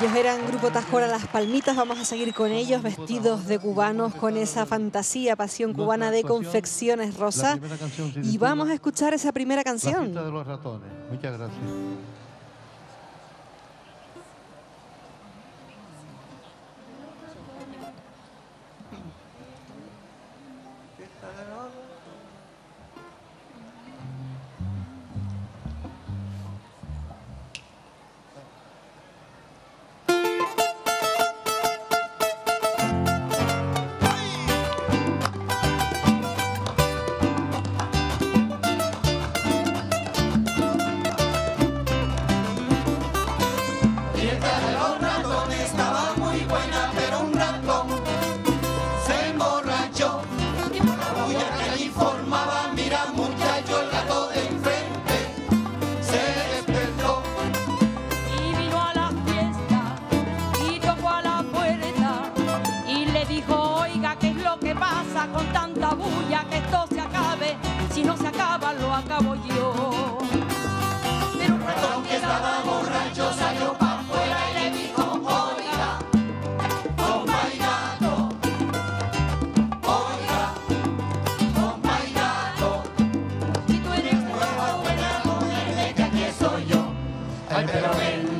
Ellos eran Grupo Tajora Las Palmitas, vamos a seguir con ellos vestidos de cubanos con esa fantasía, pasión cubana de confecciones rosa. Y vamos a escuchar esa primera canción. de los ratones. Muchas gracias. But the wind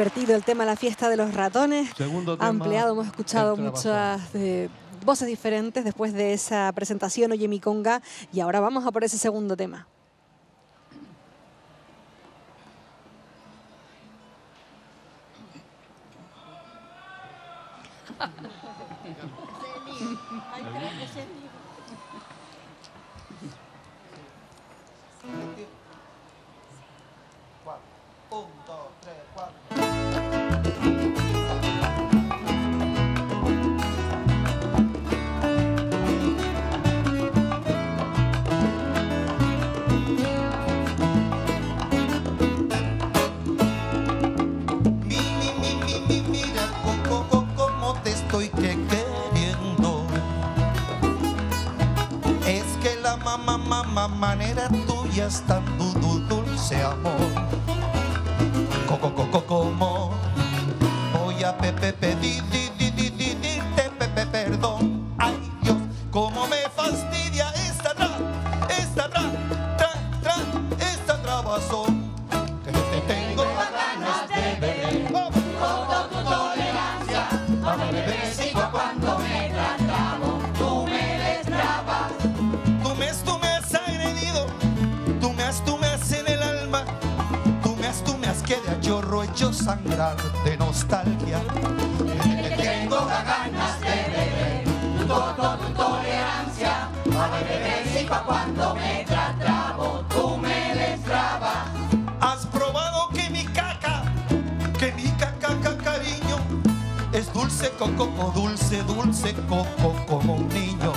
el tema La fiesta de los ratones. Ampliado, hemos escuchado muchas eh, voces diferentes después de esa presentación Oye mi conga y ahora vamos a por ese segundo tema. manera tuya es tan du -du dulce amor. Coco, coco, como voy a pepe pedir, di, di, di, dirte pepe perdón. Ay Dios, cómo me fastidia esta tra, esta tra, tra, tra, esta trabazón. coco, dulce, dulce coco, como un niño.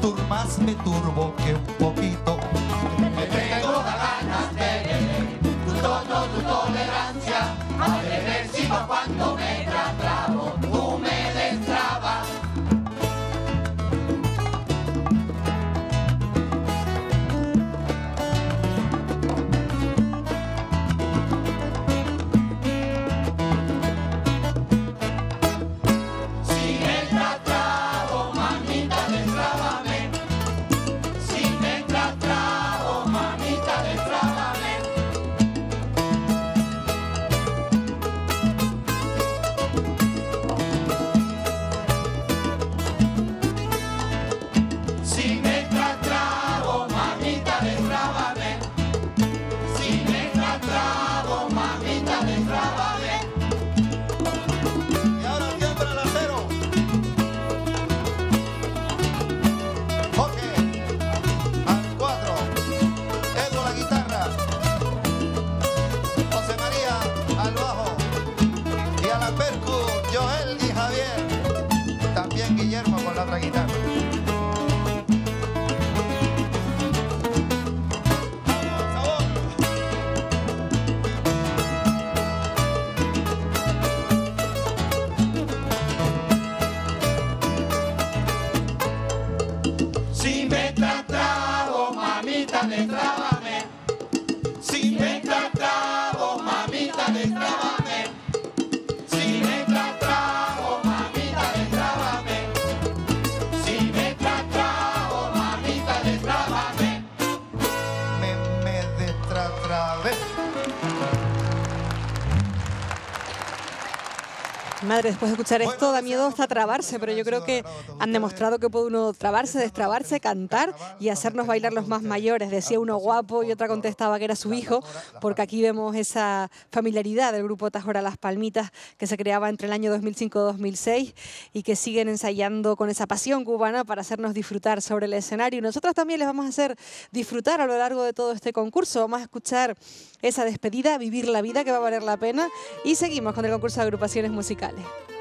turmas me turbo que Madre, después de escuchar esto da miedo hasta trabarse, pero yo creo que han demostrado que puede uno trabarse, destrabarse, cantar y hacernos bailar los más mayores. Decía uno guapo y otra contestaba que era su hijo, porque aquí vemos esa familiaridad del grupo Tajora Las Palmitas que se creaba entre el año 2005-2006 y que siguen ensayando con esa pasión cubana para hacernos disfrutar sobre el escenario. Y nosotros también les vamos a hacer disfrutar a lo largo de todo este concurso. Vamos a escuchar esa despedida, vivir la vida que va a valer la pena y seguimos con el concurso de agrupaciones musicales. sociales.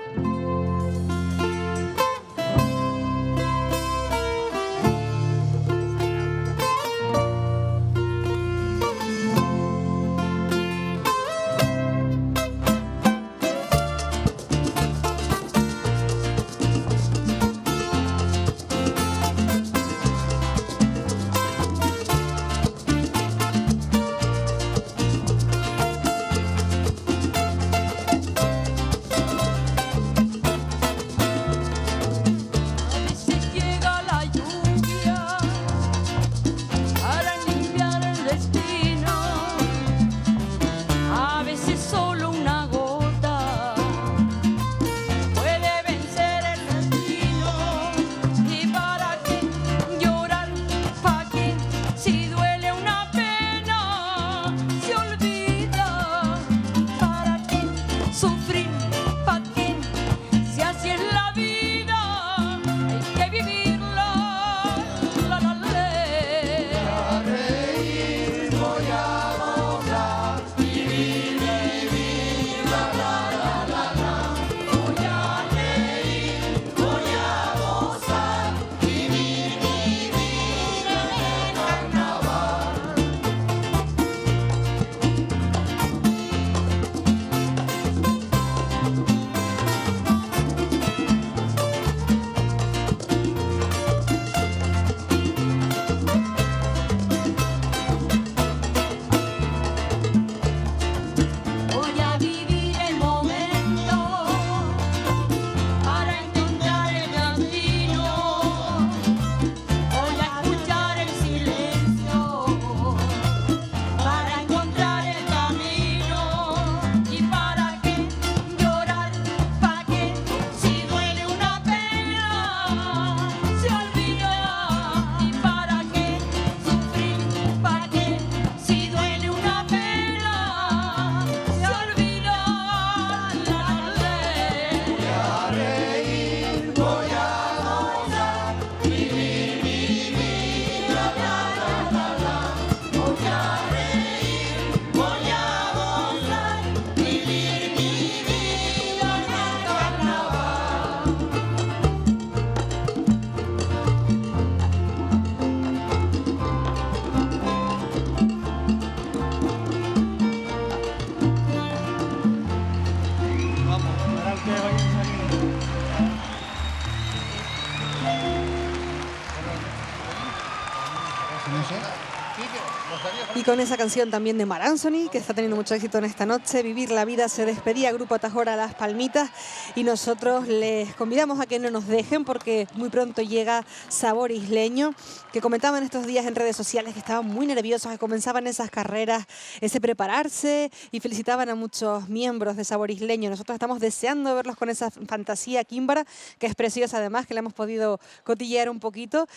Y con esa canción también de Mar Anthony, que está teniendo mucho éxito en esta noche, Vivir la Vida se despedía, Grupo Atajora Las Palmitas, y nosotros les convidamos a que no nos dejen porque muy pronto llega Sabor Isleño, que comentaban estos días en redes sociales que estaban muy nerviosos, que comenzaban esas carreras, ese prepararse, y felicitaban a muchos miembros de Sabor Isleño. Nosotros estamos deseando verlos con esa fantasía químbara, que es preciosa además, que la hemos podido cotillear un poquito.